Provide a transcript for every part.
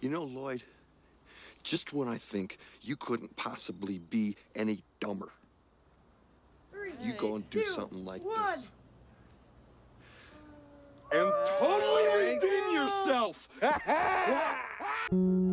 You know, Lloyd, just when I think you couldn't possibly be any dumber, Three, you go and do two, something like one. this. And totally oh redeem yourself!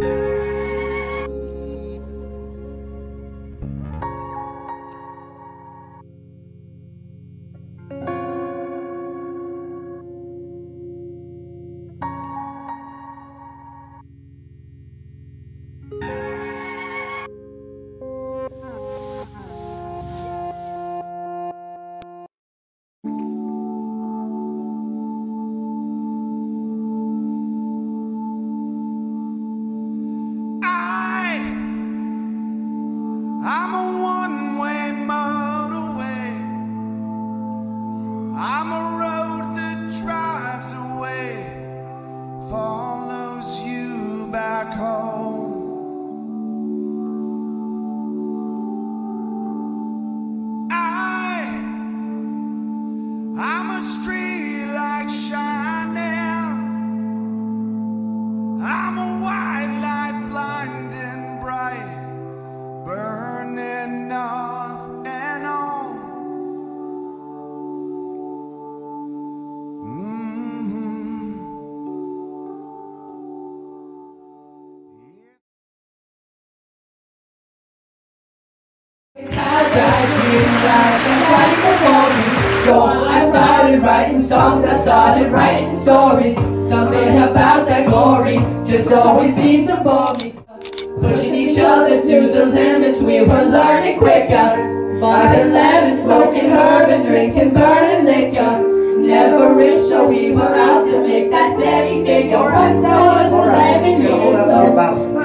I, muốn quên mơ. Dream that was me. So I started writing songs, I started writing stories. Something about that glory just always seemed to bore me. Pushing each other to the limits, we were learning quicker. By eleven, smoking herb and drinking burning liquor. Never rich, so we were out to make that steady figure. Once I was eleven years old,